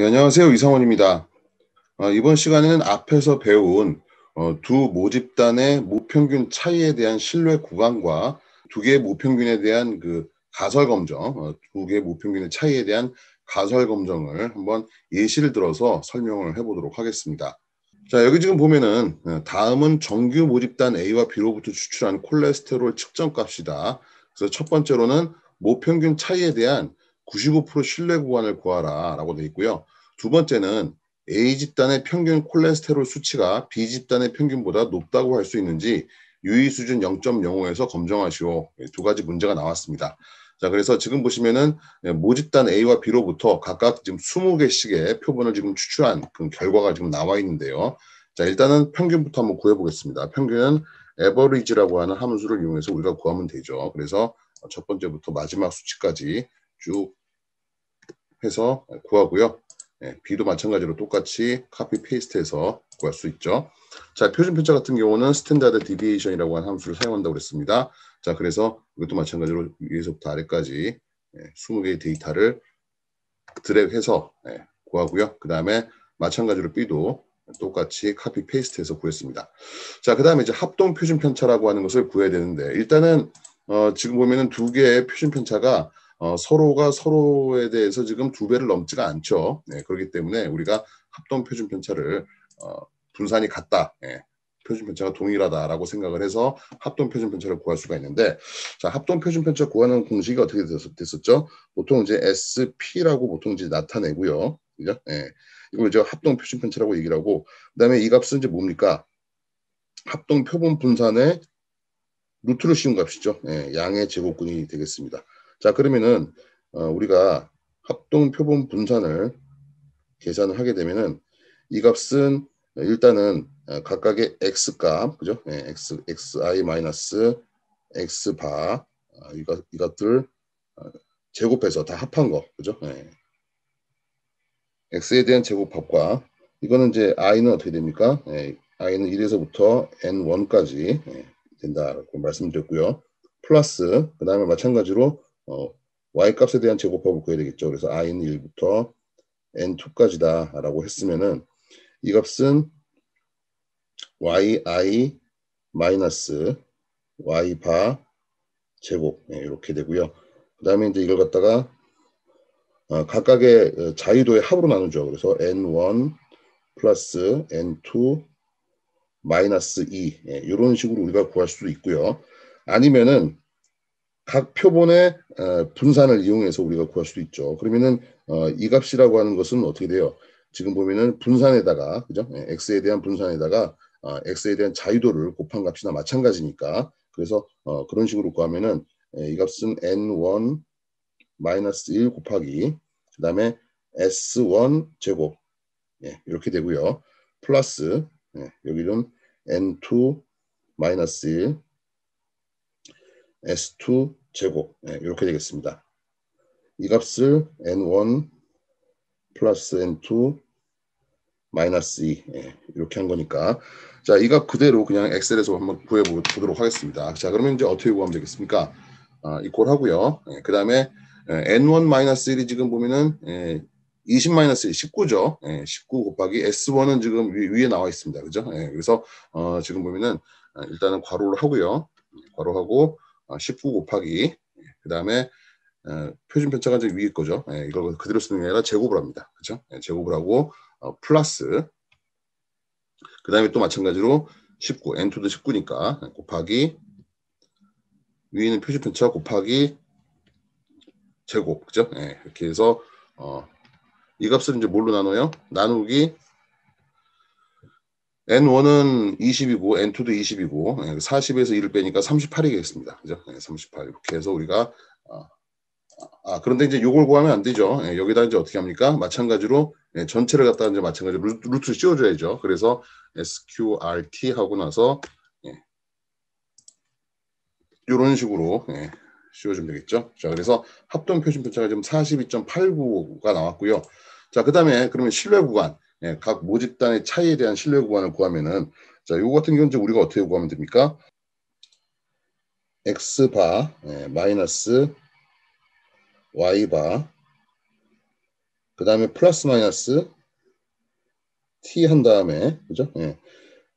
네, 안녕하세요. 이상원입니다. 어, 이번 시간에는 앞에서 배운 어, 두 모집단의 모평균 차이에 대한 신뢰 구간과 두 개의 모평균에 대한 그 가설 검정, 어, 두 개의 모평균의 차이에 대한 가설 검정을 한번 예시를 들어서 설명을 해보도록 하겠습니다. 자, 여기 지금 보면은 어, 다음은 정규 모집단 A와 B로부터 추출한 콜레스테롤 측정 값이다. 그래서 첫 번째로는 모평균 차이에 대한 95% 신뢰 구간을 구하라 라고 되어 있고요. 두 번째는 A 집단의 평균 콜레스테롤 수치가 B 집단의 평균보다 높다고 할 수 있는지 유의 수준 0.05에서 검정하시오. 두 가지 문제가 나왔습니다. 자, 그래서 지금 보시면은 모집단 A와 B로부터 각각 지금 20개씩의 표본을 지금 추출한 그 결과가 지금 나와 있는데요. 자, 일단은 평균부터 한번 구해 보겠습니다. 평균은 average라고 하는 함수를 이용해서 우리가 구하면 되죠. 그래서 첫 번째부터 마지막 수치까지 쭉 해서 구하고요. 예, B도 마찬가지로 똑같이 copy paste해서 구할 수 있죠. 자, 표준 편차 같은 경우는 standard deviation이라고 하는 함수를 사용한다고 그랬습니다. 자, 그래서 이것도 마찬가지로 위에서부터 아래까지 예, 20개의 데이터를 드래그해서 예, 구하고요. 그 다음에 마찬가지로 B도 똑같이 카피 페이스트해서 구했습니다. 자, 그 다음에 이제 합동 표준 편차라고 하는 것을 구해야 되는데 일단은 어, 지금 보면은 두 개의 표준 편차가 어, 서로가 서로에 대해서 지금 두 배를 넘지가 않죠. 네, 그렇기 때문에 우리가 합동 표준 편차를 어, 분산이 같다. 예, 표준 편차가 동일하다라고 생각을 해서 합동 표준 편차를 구할 수가 있는데 자 합동 표준 편차 구하는 공식이 어떻게 됐었, 죠 보통 이제 SP라고 보통 이제 나타내고요. 그죠? 예. 이걸 이제 합동 표준 편차라고 얘기를 하고 그다음에 이 값은 이제 뭡니까? 합동 표본 분산의 루트를 씌운 값이죠. 예, 양의 제곱근이 되겠습니다. 자 그러면은 어, 우리가 합동 표본 분산을 계산을 하게 되면은 이 값은 일단은 어, 각각의 x 값 그죠? 네, x xi 마이너스 x 바 어, 이것 이것들 어, 제곱해서 다 합한 거 그죠? 네. x에 대한 제곱합과 이거는 이제 i는 어떻게 됩니까? 네, i는 1에서부터 n1까지 네, 된다고 말씀드렸고요. 플러스 그 다음에 마찬가지로 어, y 값에 대한 제곱합을 구해야 되겠죠. 그래서 i는 1부터 n2까지다 라고 했으면은 이 값은 yi 마이너스 y 바 제곱 네, 이렇게 되고요. 그 다음에 이제 이걸 갖다가 어, 각각의 어, 자유도의 합으로 나누죠. 그래서 n1 플러스 n2 마이너스 2 예, 이런 식으로 우리가 구할 수도 있고요. 아니면은 각 표본의 어, 분산을 이용해서 우리가 구할 수도 있죠. 그러면은 어, 이 값이라고 하는 것은 어떻게 돼요? 지금 보면은 분산에다가 그죠? 네, x에 대한 분산에다가 어, x에 대한 자유도를 곱한 값이나 마찬가지니까 그래서 어, 그런 식으로 구하면은 예, 이 값은 n1 마이너스 1 곱하기 그 다음에 s1 제곱 예, 이렇게 되고요. 플러스 예, 여기는 n2 마이너스 1 s2 제곱 네, 이렇게 되겠습니다. 이 값을 n1 플러스 n2 마이너스 2 예, 이렇게 한 거니까 자 이 값 그대로 그냥 엑셀에서 한번 구해 보도록 하겠습니다. 자 그러면 이제 어떻게 구하면 되겠습니까? 아, 이꼴 하고요. 예, 그 다음에 예, n1 마이너스 1이 지금 보면은 예, 20 마이너스 1 19죠. 예, 19 곱하기 S1은 지금 위, 에 나와 있습니다. 그죠? 예, 그래서 어, 지금 보면은 아, 일단은 괄호를 하고요. 괄호하고 19 어, 곱하기 그 다음에 어, 표준 편차가 이제 위에 거죠. 예, 이걸 그대로 쓰는 게 아니라 제곱을 합니다. 그렇죠? 예, 제곱을 하고 어, 플러스 그 다음에 또 마찬가지로 19 n2도 19니까 곱하기 위에 있는 표준 편차 곱하기 제곱 그죠? 예, 이렇게 해서 어, 이 값을 이제 뭘로 나눠요? 나누기 N1은 20이고 N2도 20이고 40에서 1을 빼니까 38이겠습니다. 그죠? 38 이렇게 해서 우리가 아, 아 그런데 이제 요걸 구하면 안 되죠. 예, 여기다 이제 어떻게 합니까? 마찬가지로 예, 전체를 갖다 이제 마찬가지로 루트, 루트를 씌워줘야죠. 그래서 SQRT 하고 나서 예, 이런 식으로 예, 씌워주면 되겠죠. 자, 그래서 합동 표준 편차가 지금 42.89가 나왔고요. 자, 그 다음에 그러면 신뢰 구간 예, 각 모집단의 차이에 대한 신뢰 구간을 구하면은 자, 요거 같은 경우는 우리가 어떻게 구하면 됩니까? x바 예, 마이너스 y바 그 다음에 플러스 마이너스 t 한 다음에 그죠? 예.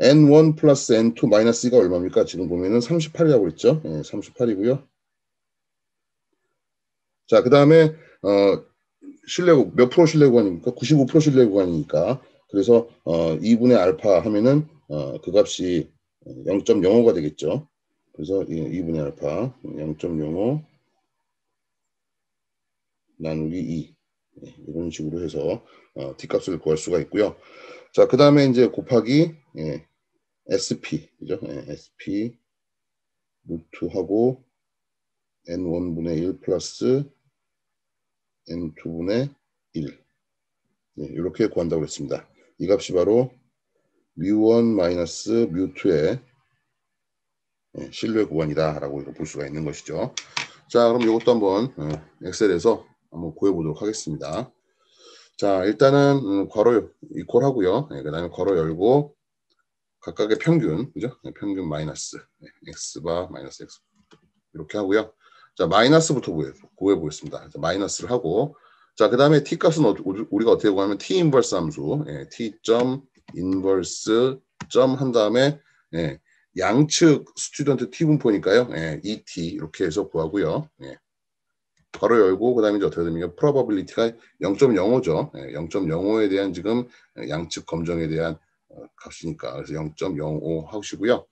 n1 플러스 n2 마이너스 2가 얼마입니까? 지금 보면은 38이라고 했죠? 예, 38이고요. 자, 그 다음에 어, 신뢰 몇 프로 신뢰 구간입니까? 95% 신뢰 구간이니까 그래서 어, 2분의 알파 하면은 어, 그 값이 0.05가 되겠죠. 그래서 2분의 알파 0.05 나누기 2 네, 이런 식으로 해서 어, D값을 구할 수가 있고요. 자, 그 다음에 이제 곱하기 예, SP, 그죠? 예, SP 루트하고 N1분의 1 플러스 N2분의 1 예, 이렇게 구한다고 했습니다. 이 값이 바로 뮤1 마이너스 뮤2의 예, 신뢰 구간이다 라고 볼 수가 있는 것이죠. 자 그럼 이것도 한번 어, 엑셀에서 한번 구해보도록 하겠습니다. 자 일단은 음, 괄호 이퀄 하고요. 네, 그 다음에 괄호 열고 각각의 평균 그죠? 네, 평균 마이너스 네, x바 마이너스 x 이렇게 하고요. 자 마이너스부터 구해 보겠습니다. 마이너스를 하고 자 그 다음에 t 값은 어, 우리가 어떻게 구하면 t inverse 함수 예, t 점 inverse 점 한 다음에 예, 양측 Student t 분포니까요. 예, 2t 이렇게 해서 구하고요. 예. 괄호 열고 그 다음에 이제 어떻게 되면 probability가 0.05죠. 예, 0.05에 대한 지금 양측 검정에 대한 어, 값이니까 그래서 0.05 하시고요.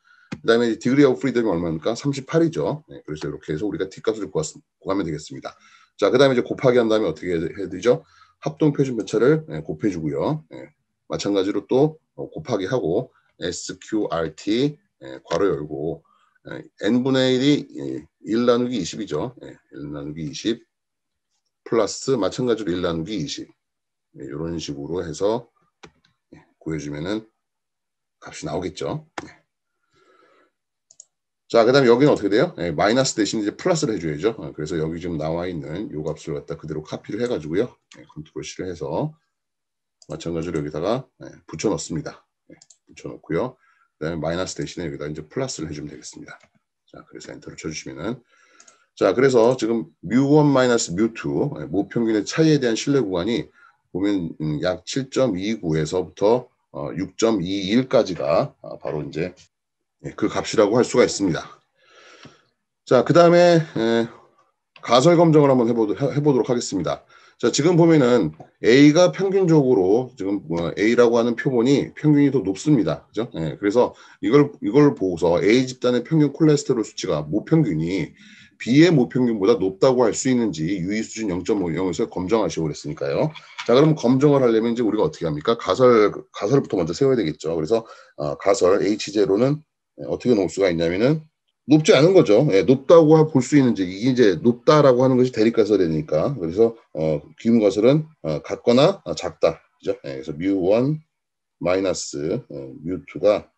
그 다음에 degree of freedom이 얼마입니까? 38이죠. 예, 그래서 이렇게 해서 우리가 t 값을 구하, 구하면 되겠습니다. 자, 그 다음에 이제 곱하기 한 다음에 어떻게 해야 되죠? 합동 표준 배차를 예, 곱해주고요. 예, 마찬가지로 또 어, 곱하기 하고 SQRT 예, 괄호 열고 예, n분의 1이 1 나누기 20이죠. 1 나누기 20 플러스 마찬가지로 1 나누기 20 이런 식으로 해서 구해주면은 값이 나오겠죠. 자, 그 다음에 여기는 어떻게 돼요? 네, 마이너스 대신 이제 플러스를 해줘야죠. 어, 그래서 여기 지금 나와 있는 요 값을 갖다 그대로 카피를 해가지고요. 네, 컨트롤 C를 해서 마찬가지로 여기다가 네, 붙여 넣습니다. 네, 붙여 넣고요. 그 다음에 마이너스 대신에 여기다 이제 플러스를 해주면 되겠습니다. 자, 그래서 엔터를 쳐주시면은 자, 그래서 지금 뮤1 마이너스 뮤2 모평균의 차이에 대한 신뢰 구간이 보면 음, 약 7.29에서부터 어, 6.21까지가 아, 바로 이제 예, 그 값이라고 할 수가 있습니다. 자, 그 다음에 가설 검정을 한번 해보도 록 하겠습니다. 자, 지금 보면은 A가 평균적으로 지금 뭐 A라고 하는 표본이 평균이 더 높습니다. 그죠? 예, 그래서 이걸, 이걸 보고서 A 집단의 평균 콜레스테롤 수치가 모평균이 B의 모평균보다 높다고 할 수 있는지 유의 수준 0.50에서 검정하시고 그랬으니까요. 자, 그럼 검정을 하려면 이제 우리가 어떻게 합니까? 가설, 가설부터 먼저 세워야 되겠죠. 그래서 어, 가설 H0는 어떻게 놓을 수가 있냐면은 높지 않은 거죠. 예, 높다고 볼 수 있는지 이게 이제 높다라고 하는 것이 대립가설이니까 그래서 어, 기울가설은 어, 같거나 어, 작다. 그죠? 예, 그래서 뮤1 마이너스 어, 뮤2가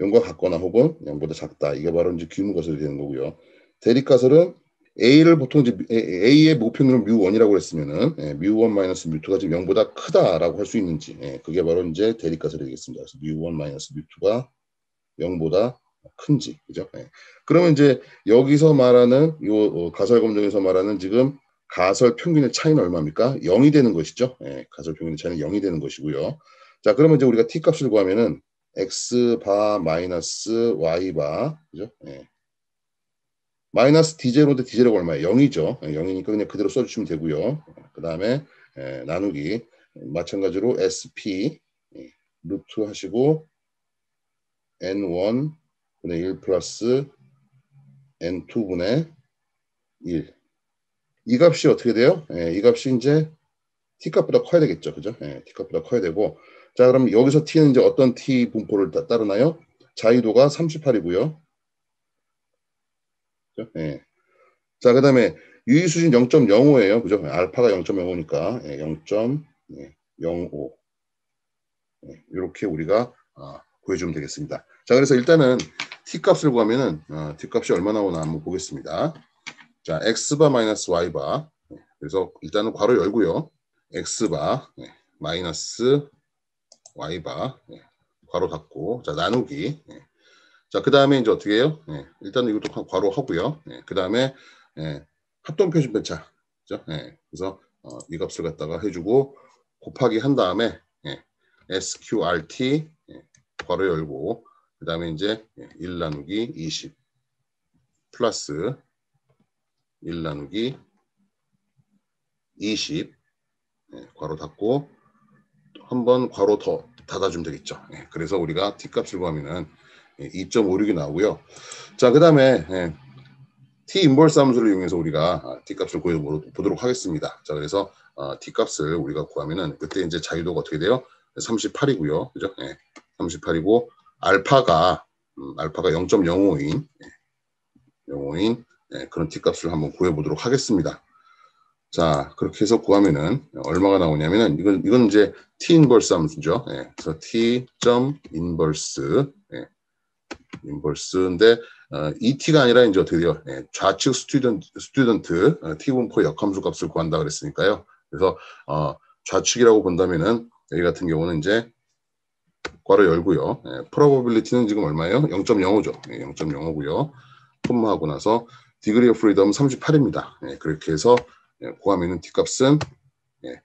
0과 같거나 혹은 0보다 작다. 이게 바로 이제 기울가설이 되는 거고요. 대립가설은 A를 보통 이제 A의 목표는 뮤1이라고 했으면은 예, 뮤1 마이너스 뮤2가 지금 0보다 크다라고 할 수 있는지 예, 그게 바로 이제 대립가설이 되겠습니다. 그래서 뮤1 마이너스 뮤2가 0보다 큰지 그죠? 네. 그러면 이제 여기서 말하는 요 어, 가설 검정에서 말하는 지금 가설 평균의 차이는 얼마입니까? 0이 되는 것이죠. 네, 가설 평균의 차이는 0이 되는 것이고요. 자, 그러면 이제 우리가 t 값을 구하면은 x 바 마이너스 y 바 그죠? 네. 마이너스 d0 대 d0가 얼마예요? 0이죠. 0이니까 그냥 그대로 써주시면 되고요. 그 다음에 나누기 마찬가지로 sp 루트 하시고 n1 분의 1 플러스 n2 분의 1. 이 값이 어떻게 돼요? 예, 이 값이 이제 t값보다 커야 되겠죠. 그죠? 예, t값보다 커야 되고. 자, 그럼 여기서 t는 이제 어떤 t 분포를 따, 따르나요? 자유도가 38이고요. 그죠? 예. 자, 그 다음에 유의 수준 0.05예요. 그죠? 알파가 0.05니까 예, 0.05. 예, 이렇게 우리가 아, 구해주면 되겠습니다. 자, 그래서 일단은 t값을 구하면은 어, t값이 얼마 나오나 한번 보겠습니다. 자, x바 마이너스 y바. 네, 그래서 일단은 괄호 열고요. x바 네, 마이너스 y바 네, 괄호 닫고 자 나누기. 네. 자, 그 다음에 이제 어떻게 해요? 네, 일단 이것도 괄호 하고요. 네, 그 다음에 네, 합동 표준 편차. 그죠? 네, 그래서 어, 이 값을 갖다가 해주고 곱하기 한 다음에 예, SQRT 예, 괄호 열고 그 다음에 이제 1 나누기 20 플러스 1 나누기 20 예, 괄호 닫고 한 번 괄호 더 닫아주면 되겠죠. 예, 그래서 우리가 t값을 구하면 은 2.56이 예, 나오고요. 자, 그 다음에 예, t 인버스 함수를 이용해서 우리가 t값을 구해 보도록 하겠습니다. 자, 그래서 어, t값을 우리가 구하면 은 그때 이제 자유도가 어떻게 돼요? 38이고요. 그죠? 예, 38이고 알파가 음, 알파가 0.05인 05인 예, 그런 t값을 한번 구해 보도록 하겠습니다. 자, 그렇게 해서 구하면은 얼마가 나오냐면은 이건 이건 이제 t inverse 함수죠. 예, 그래서 t 점 inverse 예, inverse인데 어, 이 t가 아니라 이제 어떻게 돼요? 예, 좌측 Student Student 어, t 분포 역함수 값을 구한다 그랬으니까요. 그래서 어, 좌측이라고 본다면은 여기 같은 경우는 이제 괄호 열고요. 예, probability는 지금 얼마예요? 0.05죠. 예, 0.05고요. 콤마하고 나서 degree of freedom 38입니다. 예, 그렇게 해서 예, 구하면 t값은 예,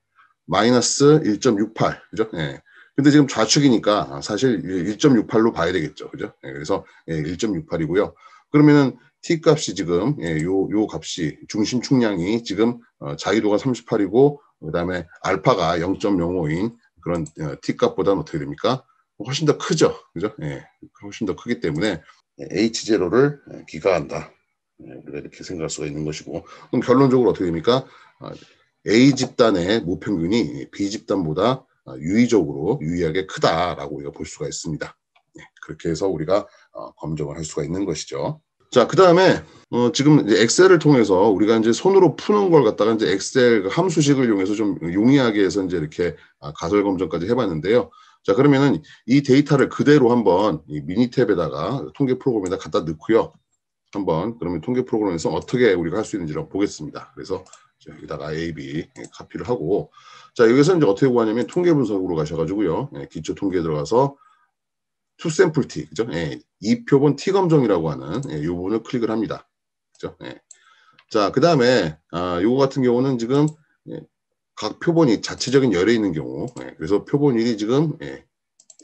마이너스 1.68 그죠? 예. 근데 지금 좌측이니까 사실 1.68로 봐야 되겠죠. 그죠? 예, 그래서 예, 1.68이고요. 그러면은 t 값이 지금 예, 요, 요 값이 중심 축량이 지금 어, 자유도가 38이고 그다음에 알파가 0.05인 그런 어, t 값보다는 어떻게 됩니까? 훨씬 더 크죠. 그죠? 예, 훨씬 더 크기 때문에 H0를 기가한다. 예, 우리가 이렇게 생각할 수가 있는 것이고 그럼 결론적으로 어떻게 됩니까? 아, A 집단의 모평균이 B 집단보다 아, 유의적으로 유의하게 크다라고 우리가 볼 수가 있습니다. 예, 그렇게 해서 우리가 어, 검증을 할 수가 있는 것이죠. 자, 그 다음에 어, 지금 엑셀을 통해서 우리가 이제 손으로 푸는 걸 갖다가 이제 엑셀 그 함수식을 이용해서 좀 용이하게 해서 이제 이렇게 아, 가설 검증까지 해봤는데요. 자, 그러면은 이 데이터를 그대로 한번 이 미니 탭에다가 통계 프로그램에다 갖다 넣고요. 한번 그러면 통계 프로그램에서 어떻게 우리가 할 수 있는지 를 보겠습니다. 그래서 여기다가 A, B 카피를 하고 자 여기서 이제 어떻게 구하냐면 통계 분석으로 가셔가지고요. 예, 기초 통계에 들어가서 two sample T 그죠? 예, 이 표본 T 검정이라고 하는 예, 이 부분을 클릭을 합니다. 그죠? 예. 자그 다음에 아, 요거 같은 경우는 지금 예, 각 표본이 자체적인 열에 있는 경우 예, 그래서 표본 1이 지금 예,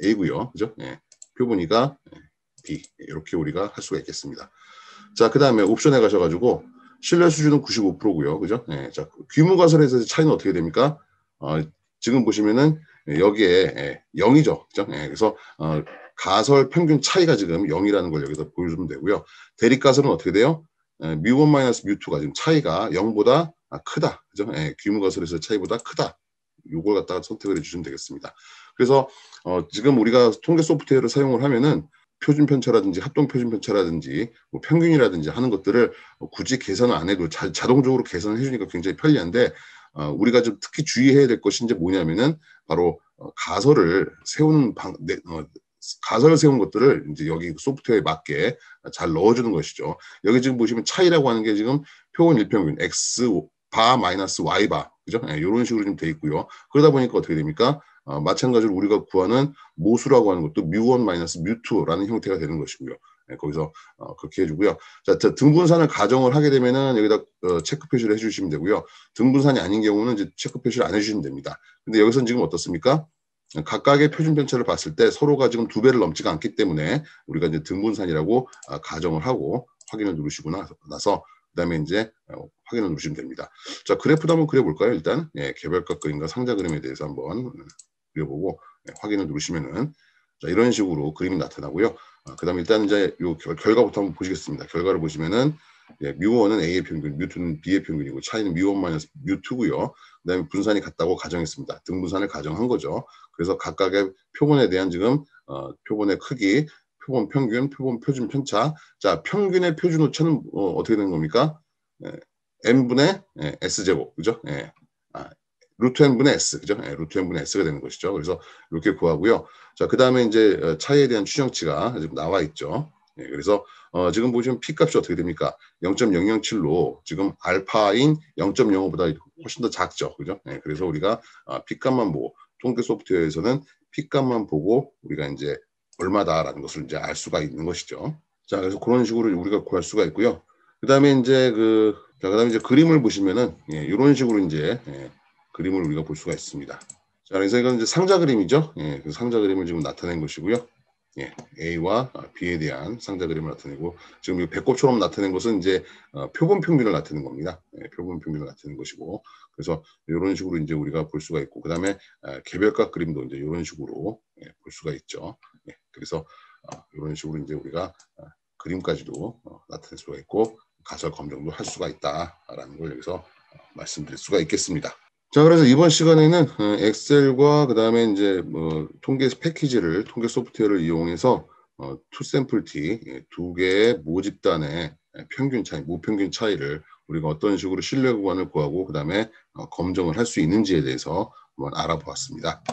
A고요. 그죠? 예, 표본 2가 예, B 이렇게 우리가 할 수가 있겠습니다. 자, 그 다음에 옵션에 가셔가지고 신뢰 수준은 95%고요. 그죠? 예, 자, 규모 가설에서 차이는 어떻게 됩니까? 어, 지금 보시면은 여기에 예, 0이죠. 그죠? 예, 그래서 어, 가설 평균 차이가 지금 0이라는 걸 여기서 보여주면 되고요. 대립 가설은 어떻게 돼요? 예, 뮤1 마이너스 뮤2가 지금 차이가 0보다 아, 크다. 그죠? 예, 규모 가설에서 차이보다 크다. 요걸 갖다가 선택을 해주시면 되겠습니다. 그래서 어, 지금 우리가 통계 소프트웨어를 사용을 하면은 표준 편차라든지 합동 표준 편차라든지 뭐 평균이라든지 하는 것들을 굳이 계산을 안 해도 자, 동적으로 계산을 해주니까 굉장히 편리한데 어, 우리가 좀 특히 주의해야 될 것이 이제 뭐냐면은 바로 어, 가설을 세우는 방, 네, 어, 가설을 세운 것들을 이제 여기 소프트웨어에 맞게 잘 넣어주는 것이죠. 여기 지금 보시면 차이라고 하는 게 지금 표본 일평균 x 바 마이너스 y 바 그죠? 네, 이런 식으로 좀 돼 있고요. 그러다 보니까 어떻게 됩니까? 어, 마찬가지로 우리가 구하는 모수라고 하는 것도 뮤1 마이너스 뮤2라는 형태가 되는 것이고요. 네, 거기서 어, 그렇게 해주고요. 자, 등분산을 가정을 하게 되면은 여기다 어, 체크 표시를 해주시면 되고요. 등분산이 아닌 경우는 이제 체크 표시를 안 해주시면 됩니다. 근데 여기서는 지금 어떻습니까? 각각의 표준 편차를 봤을 때 서로가 지금 두 배를 넘지가 않기 때문에 우리가 이제 등분산이라고 아, 가정을 하고 확인을 누르시고 나서 그다음에 이제 어, 확인을 누르시면 됩니다. 자 그래프도 한번 그려볼까요? 일단 예, 개별각 그림과 상자 그림에 대해서 한번 그려보고 네, 확인을 누르시면은 자, 이런 식으로 그림이 나타나고요. 아, 그 다음에 일단 이제 요 결, 과부터 한번 보시겠습니다. 결과를 보시면은 예, 뮤1은 A의 평균, 뮤2는 B의 평균이고 차이는 뮤1 마이너스 뮤2고요. 그 다음에 분산이 같다고 가정했습니다. 등분산을 가정한 거죠. 그래서 각각의 표본에 대한 지금 어, 표본의 크기, 표본 평균, 표본 표준 편차. 자, 평균의 표준 오차는 어, 떻게 되는 겁니까? 예, n분의 예, s제곱, 그죠? 예, 아, 루트 n분의 s, 그죠? 예, 루트 n분의 s가 되는 것이죠. 그래서 이렇게 구하고요. 자, 그 다음에 이제 어, 차이에 대한 추정치가 지금 나와 있죠. 예, 그래서 어, 지금 보시면 p 값이 어떻게 됩니까? 0.007로 지금 알파인 0.05보다 훨씬 더 작죠, 그죠? 예, 그래서 우리가 어, p 값만 보고 통계 소프트웨어에서는 p 값만 보고 우리가 이제 얼마다라는 것을 이제 알 수가 있는 것이죠. 자, 그래서 그런 식으로 우리가 구할 수가 있고요. 그 다음에 이제 그, 자, 그 다음에 이제 그림을 보시면은, 예, 이런 식으로 이제, 예, 그림을 우리가 볼 수가 있습니다. 자, 자, 그래서 이건 이제 상자 그림이죠. 예, 그 상자 그림을 지금 나타낸 것이고요. 예, A와 B에 대한 상자 그림을 나타내고 지금 이 배꼽처럼 나타낸 것은 이제 어, 표본 평균을 나타내는 겁니다. 예, 표본 평균을 나타내는 것이고 그래서 이런 식으로 이제 우리가 볼 수가 있고 그 다음에 개별각 그림도 이제 이런 식으로 예, 볼 수가 있죠. 예, 그래서 어, 이런 식으로 이제 우리가 어, 그림까지도 어, 나타낼 수가 있고 가설 검증도 할 수가 있다라는 걸 여기서 어, 말씀드릴 수가 있겠습니다. 자, 그래서 이번 시간에는 어, 엑셀과 그 다음에 이제 뭐 통계 패키지를 통계 소프트웨어를 이용해서 어, two sample T 예, 두 개의 모집단의 평균 차이, 무평균 차이를 우리가 어떤 식으로 신뢰 구간을 구하고 그 다음에 검증을 할 수 있는지에 대해서 한번 알아보았습니다.